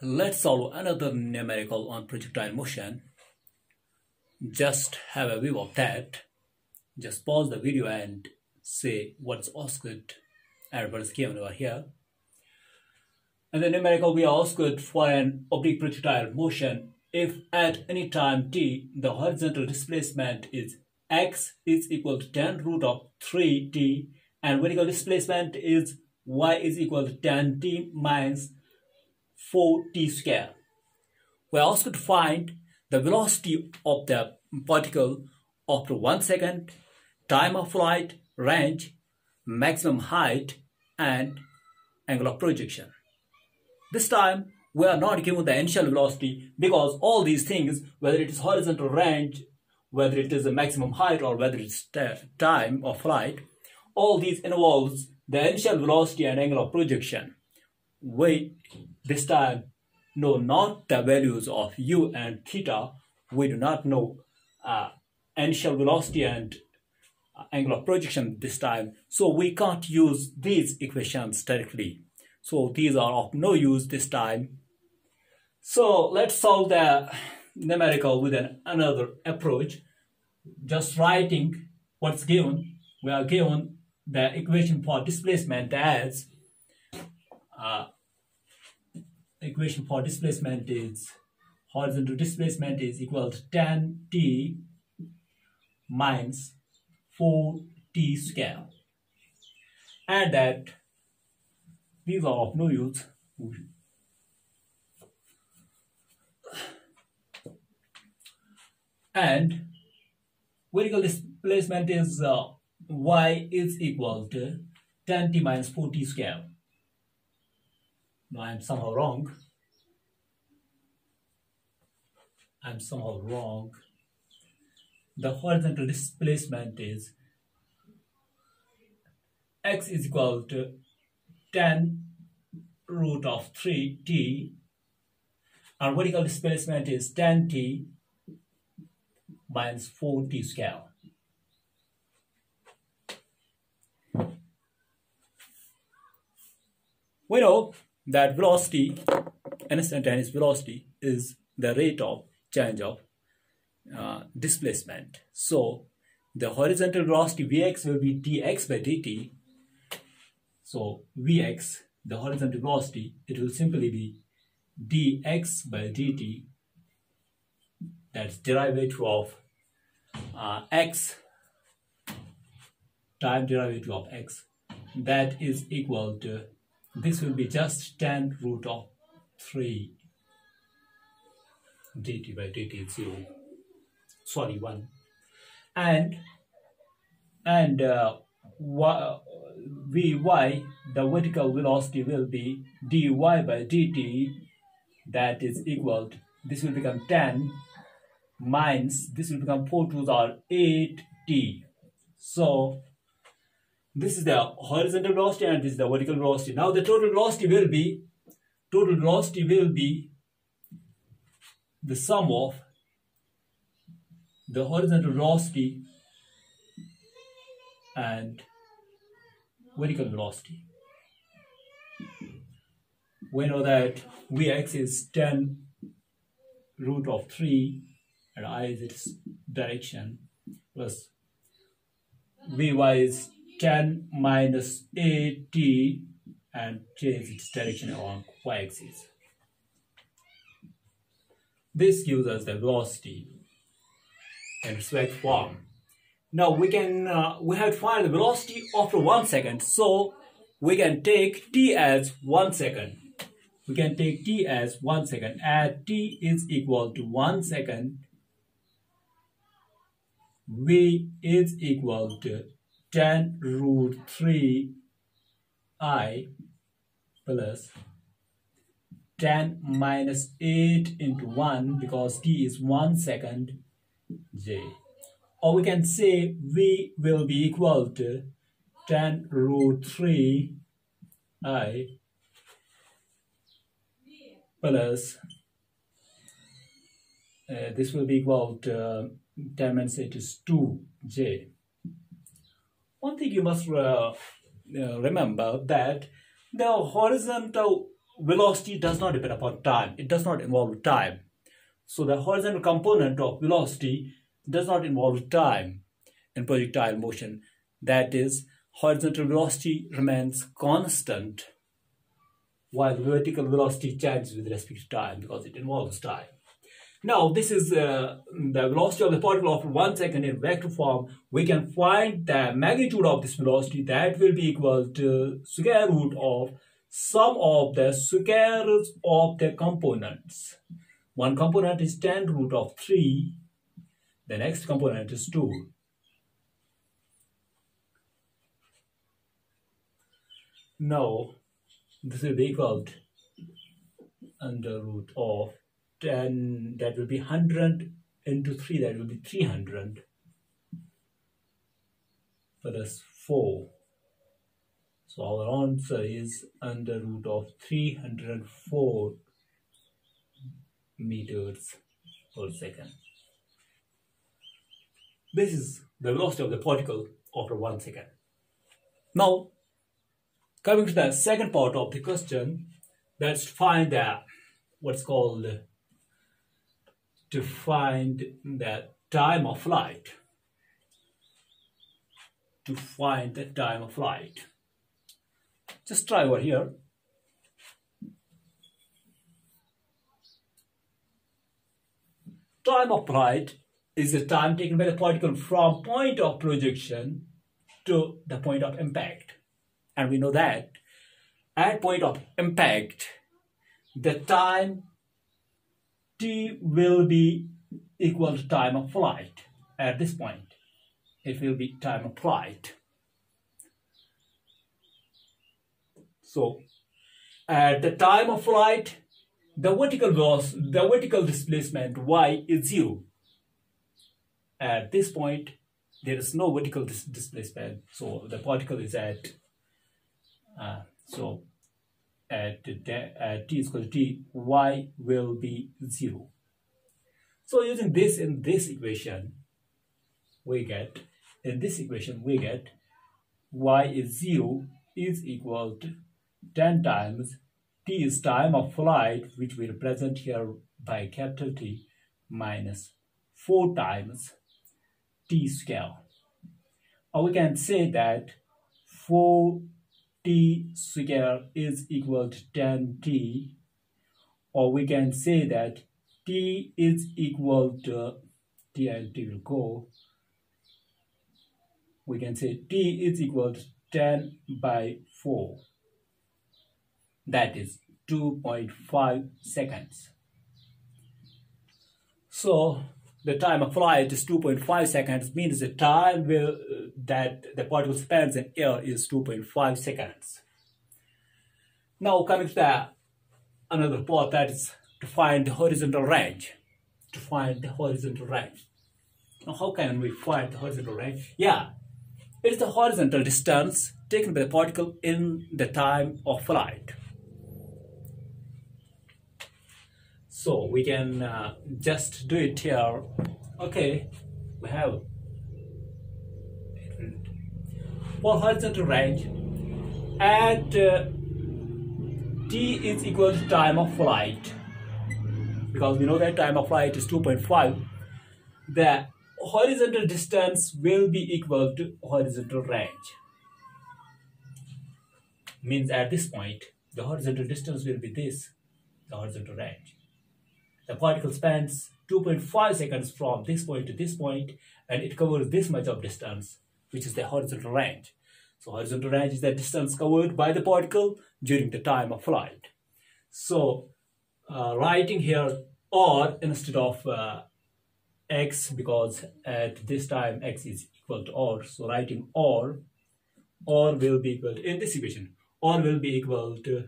Let's solve another numerical on projectile motion. Just have a view of that. Just pause the video and say what's asked and what is given over here. And the numerical we are asked for an oblique projectile motion if at any time t the horizontal displacement is x is equal to tan root of 3t and vertical displacement is y is equal to tan t minus 4t square. We are asked to find the velocity of the particle after 1 second, time of flight, range, maximum height, and angle of projection. This time, we are not given the initial velocity because all these things, whether it is horizontal range, whether it is the maximum height, or whether it's time of flight, all these involves the initial velocity and angle of projection. We this time know not the values of u and theta. We do not know uh, initial velocity and uh, angle of projection this time. So we can't use these equations directly. So these are of no use this time. So let's solve the numerical with an, another approach. Just writing what's given. We are given the equation for displacement as uh, equation for displacement is horizontal displacement is equal to tan t minus 4t square. And that these are of no use. And vertical displacement is uh, y is equal to tan t minus 4t square I'm somehow wrong. I'm somehow wrong. The horizontal displacement is x is equal to 10 root of 3t and vertical displacement is 10t minus 4t square. We know that velocity, instantaneous velocity, is the rate of change of uh, displacement. So the horizontal velocity Vx will be dx by dt. So Vx, the horizontal velocity, it will simply be dx by dt. That's derivative of uh, x time derivative of x. That is equal to this will be just tan root of 3 dt by dt 0 sorry 1 and and uh, vy the vertical velocity will be dy by dt that is equal to this will become 10 minus this will become 4 to the 8t so this is the horizontal velocity and this is the vertical velocity. Now the total velocity will be, total velocity will be the sum of the horizontal velocity and vertical velocity. We know that Vx is 10 root of 3 and I is its direction plus Vy is 10 minus 8t and change its direction along y-axis. This gives us the velocity in respect form. Now we can uh, we have to find the velocity after one second. So we can take t as one second. We can take t as one second. At t is equal to one second, v is equal to 10 root 3 i plus 10 minus 8 into 1 because t is 1 second j. Or we can say v will be equal to 10 root 3 i plus uh, this will be equal to uh, 10 minus 8 is 2j. One thing you must uh, uh, remember that the horizontal velocity does not depend upon time. It does not involve time. So the horizontal component of velocity does not involve time in projectile motion. That is, horizontal velocity remains constant while vertical velocity changes with respect to time because it involves time. Now, this is uh, the velocity of the particle after one second in vector form. We can find the magnitude of this velocity that will be equal to square root of sum of the squares of the components. One component is 10 root of 3. The next component is 2. Now, this will be equal to under root of 10, that will be 100 into 3, that will be 300 plus 4. So our answer is under root of 304 meters per second. This is the velocity of the particle after one second. Now, coming to the second part of the question, let's find the what's called to find the time of flight. To find the time of flight. Just try over here. Time of flight is the time taken by the particle from point of projection to the point of impact. And we know that at point of impact, the time t will be equal to time of flight at this point. It will be time of flight. So at the time of flight, the vertical loss, the vertical displacement y is zero. At this point, there is no vertical dis displacement, so the particle is at uh, so at, t is equal to t, y will be zero. So using this in this equation, we get in this equation we get y is zero is equal to 10 times t is time of flight which we represent here by capital T minus 4 times t square. Or we can say that 4 t square is equal to 10t or we can say that t is equal to t and t will go we can say t is equal to 10 by 4 that is 2.5 seconds. So the time of flight is 2.5 seconds means the time will, that the particle spends in air is 2.5 seconds. Now coming to the, another part that is to find the horizontal range. To find the horizontal range. Now how can we find the horizontal range? Yeah, it is the horizontal distance taken by the particle in the time of flight. So we can uh, just do it here. Okay, we have for horizontal range. At uh, t is equal to time of flight. Because we know that time of flight is 2.5 the horizontal distance will be equal to horizontal range. Means at this point the horizontal distance will be this the horizontal range the particle spans 2.5 seconds from this point to this point and it covers this much of distance which is the horizontal range. So horizontal range is the distance covered by the particle during the time of flight. So uh, writing here or instead of uh, x because at this time x is equal to or so writing or or will be equal to in this equation or will be equal to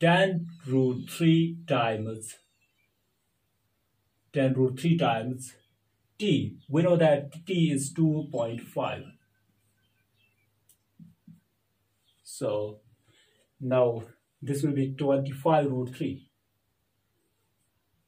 10 root 3 times 10 root 3 times t. We know that t is 2.5. So now this will be 25 root 3.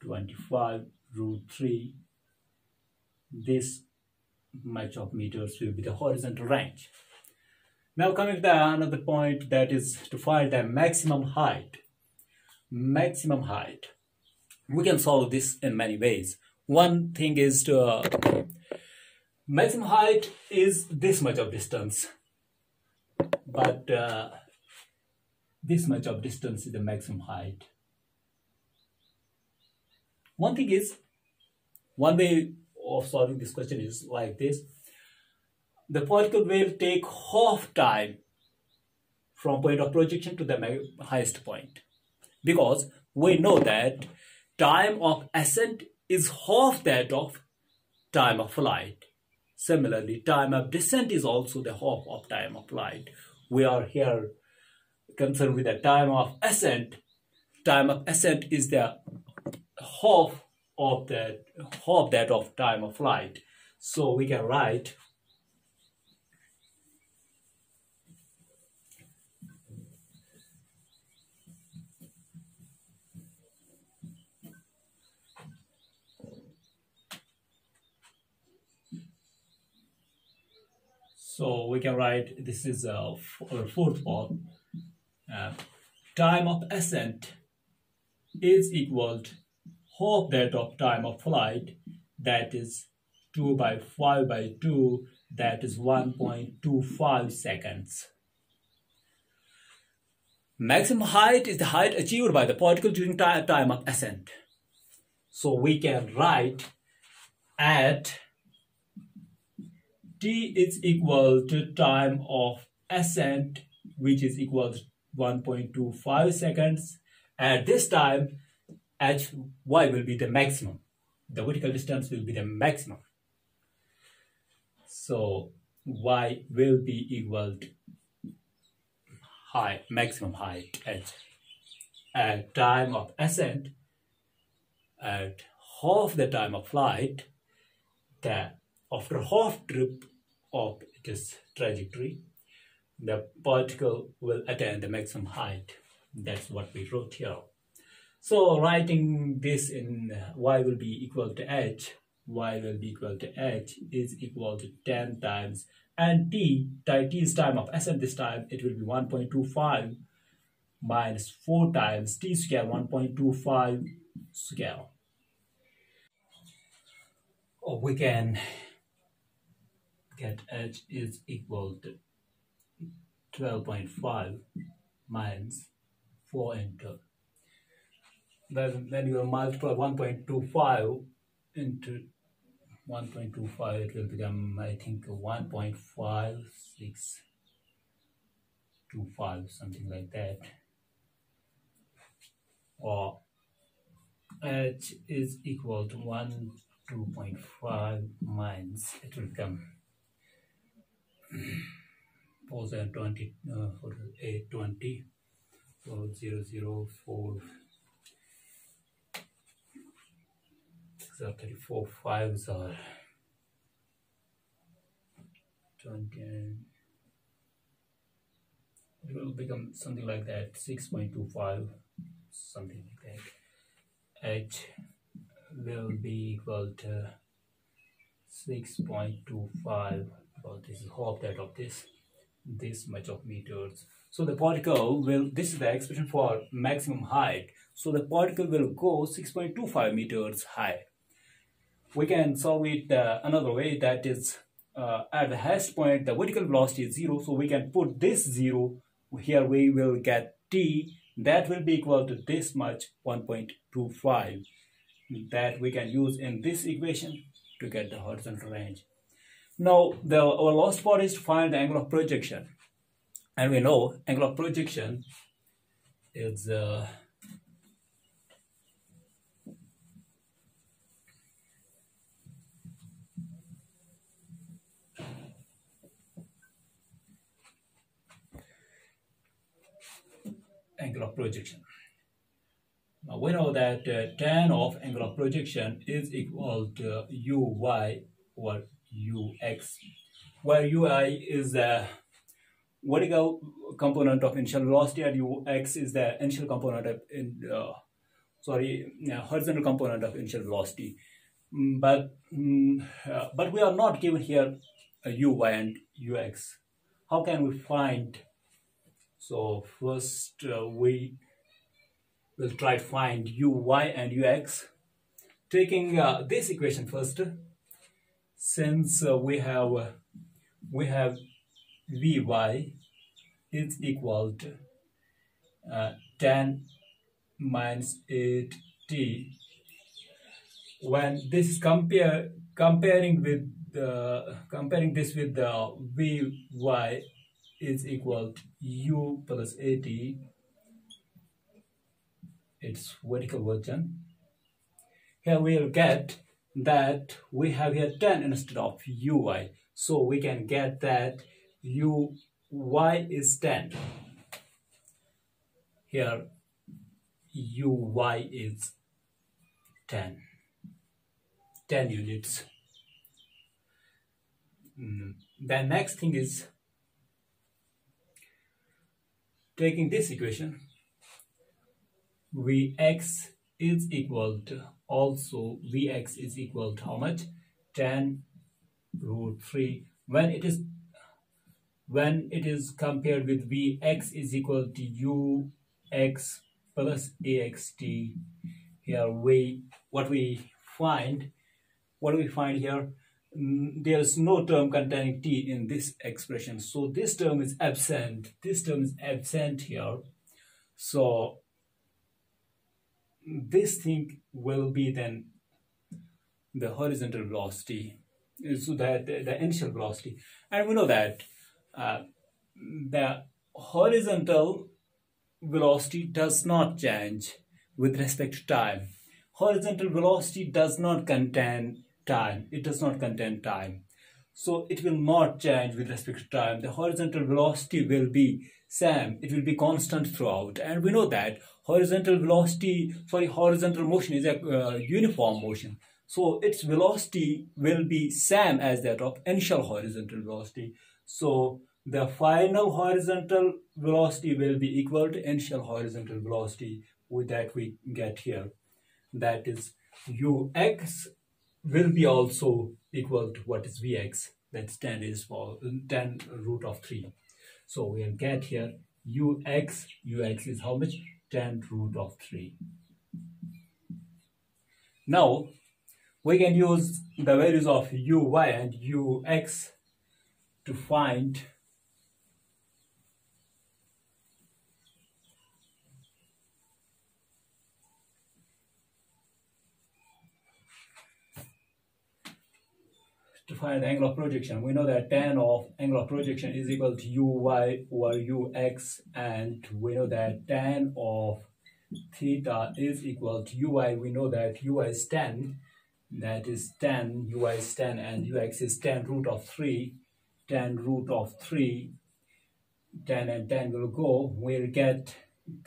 25 root 3. This much of meters will be the horizontal range. Now coming to another point that is to find the maximum height. maximum height. We can solve this in many ways. One thing is to uh, maximum height is this much of distance, but uh, this much of distance is the maximum height. One thing is, one way of solving this question is like this. The particle will take half time from point of projection to the highest point because we know that time of ascent is half that of time of flight. Similarly, time of descent is also the half of time of flight. We are here concerned with the time of ascent. Time of ascent is the half of that half that of time of flight. So we can write So we can write this is a fourth part. Uh, time of ascent is equal to half that of time of flight that is 2 by 5 by 2 that is 1.25 seconds. Maximum height is the height achieved by the particle during time of ascent. So we can write at t is equal to time of ascent which is equal to 1.25 seconds. At this time, h y will be the maximum. The vertical distance will be the maximum. So y will be equal to high maximum height h. At time of ascent, at half the time of flight, the after half trip of its trajectory, the particle will attain the maximum height. That's what we wrote here. So writing this in uh, y will be equal to h, y will be equal to h is equal to 10 times and t, t is time of ascent this time, it will be 1.25 minus 4 times t square 1.25 square. Or we can get h is equal to 12.5 minus 4 into then, then you will multiply 1.25 into 1.25 it will become I think 1.5625 something like that. Or h is equal to 1 2.5 minus it will come 20 uh, 820 so 0 0 4 so 34 fives are 20 and it will become something like that 6.25 something like that. H will be equal to 6.25 well this is half that of this this much of meters. So the particle will this is the expression for maximum height. So the particle will go 6.25 meters high. We can solve it uh, another way that is uh, at the highest point the vertical velocity is zero so we can put this zero. Here we will get t that will be equal to this much 1.25 that we can use in this equation to get the horizontal range now, the, our last part is to find the angle of projection. And we know angle of projection is uh, angle of projection. Now we know that uh, tan of angle of projection is equal to uy over ux, where ui is the vertical component of initial velocity and ux is the initial component of in, uh, sorry horizontal component of initial velocity. Mm, but mm, uh, but we are not given here a uy and ux. How can we find? So first uh, we we'll try to find uy and ux taking uh, this equation first since uh, we have uh, we have vy is equal to uh, 10 minus 8t when this compare comparing with the comparing this with the vy is equal to u plus at its vertical version. Here we'll get that we have here 10 instead of uy so we can get that uy is 10 here uy is 10 10 units. Mm. the next thing is taking this equation. Vx is equal to also vx is equal to how much? 10 root 3 when it is when it is compared with vx is equal to ux plus axt. Here we what we find what do we find here? Mm, there is no term containing t in this expression. So this term is absent. This term is absent here. So this thing will be then the horizontal velocity so that the, the initial velocity. And we know that uh, the horizontal velocity does not change with respect to time. Horizontal velocity does not contain time. It does not contain time. So it will not change with respect to time. The horizontal velocity will be same it will be constant throughout. And we know that horizontal velocity sorry horizontal motion is a uh, uniform motion. So its velocity will be same as that of initial horizontal velocity. So the final horizontal velocity will be equal to initial horizontal velocity with that we get here. That is ux will be also equal to what is vx that's 10 is for 10 root of 3 so we'll get here ux ux is how much? 10 root of 3 now we can use the values of uy and ux to find to find the angle of projection. We know that tan of angle of projection is equal to uy over ux and we know that tan of theta is equal to ui. We know that ui is 10, that is 10, ui is 10 and ux is 10 root of 3, 10 root of 3, 10 and 10 will go. We'll get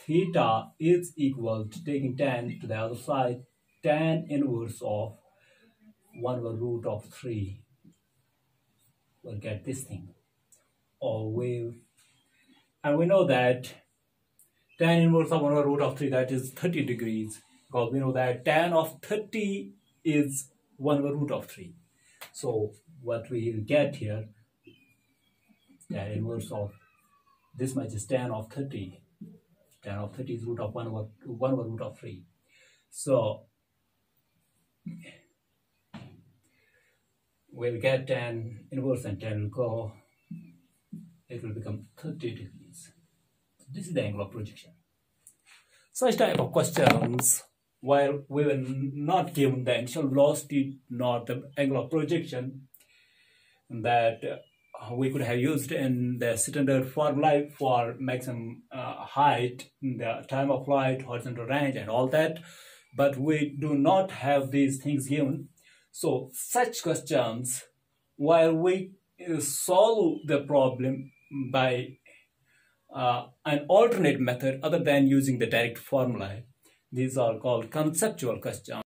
theta is equal to taking 10 to the other side, tan inverse of 1 over root of 3 will get this thing. Or wave. And we know that tan inverse of 1 over root of 3 that is 30 degrees because we know that tan of 30 is 1 over root of 3 so what we will get here tan inverse of this much is tan of 30 tan of 30 is root of 1 over 1 over root of 3 so we'll get an inverse and will go, it will become 30 degrees. This is the angle of projection. Such type of questions, while we were not given the initial velocity nor the angle of projection, that uh, we could have used in the standard formula for maximum uh, height, the time of flight, horizontal range, and all that. But we do not have these things given. So such questions, while we uh, solve the problem by uh, an alternate method other than using the direct formula, these are called conceptual questions.